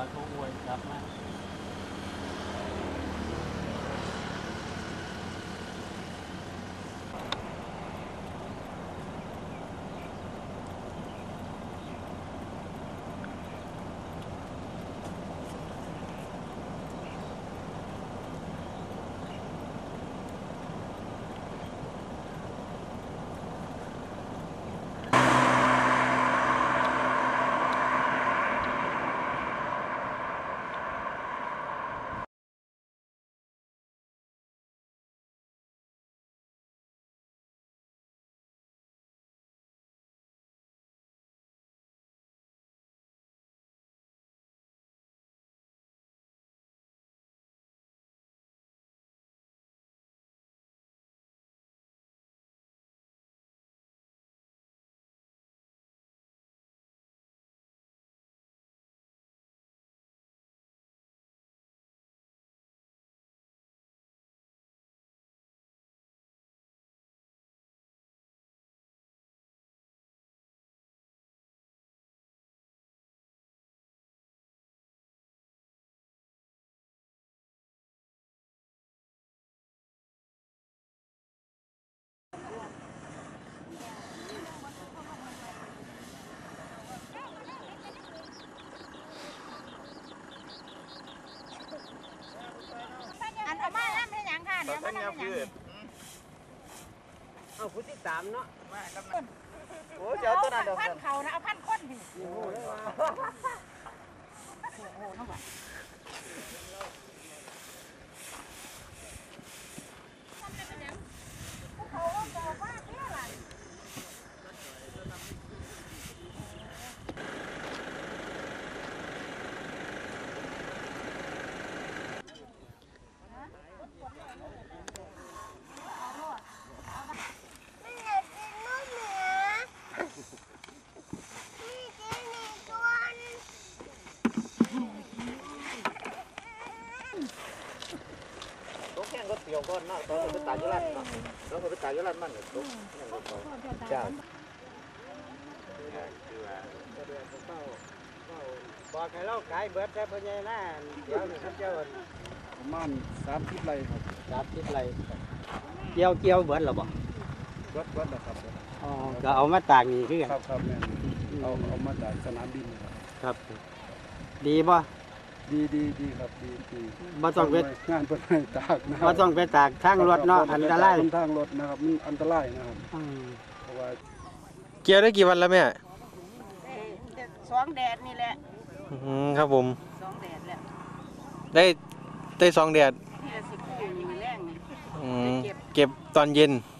ร้อยเอวยรับมาก เนี่ยมันน่ะมันหยังเอาผู้ที่สามเนาะโอ้เจ้าตัวนั้นเด้อพันเขานะเอาพันคนดิ โอ้โหเลยว่า โอ้โหน้องหวานเขาบอกว่าเนี่ยล่ะ ไม่อยากกินลูกเหนือนี่กินอีกตัวนึง ตัว แข้งก็เตียวก่อนเนาะตอนไปตายอยู่ร้านเนาะแล้วก็ไปตายอยู่ร้านมันก็ตัวนั่นก็เขาเจ้าบอกให้เราขายเบิดแต่พ่อใหญ่น่าเดี๋ยวนี่เขาเจ้าประมาณสามสิบไร่ครับรับทิศไรเกี่ยวเกี่ยวเบิดหรอบ่วัดวัดนะครับอ๋อก็เอามาตากนี่คือกันครับครับแม่นเอาเอามาจากสนามบินครับครับ ดีบ่ดีดีดีครับดีดีบ่ต้องไป งานเพิ่นให้ตากนะครับ่ต้องไปตากทางรถเนาะอันตรายบนทางรถนะครับมันอันตรายนะครับอืมเพราะว่าเกี่ยวได้กี่วันแล้วแม่สองแดดนี่แหละอืมครับผมสองแดดแล้วได้ได้สองแดดที่ละสิบคู่อยู่แรงนี่อืมเก็บตอนเย็นแ